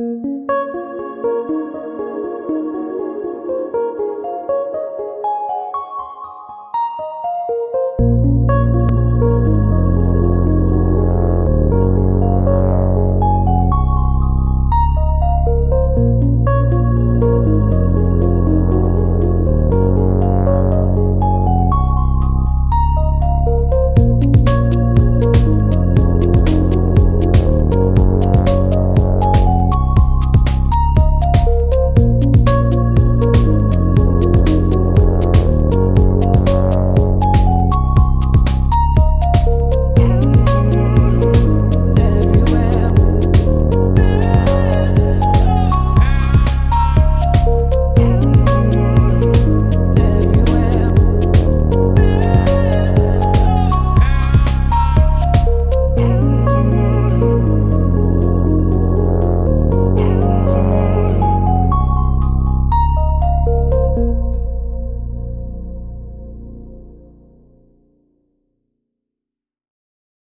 Música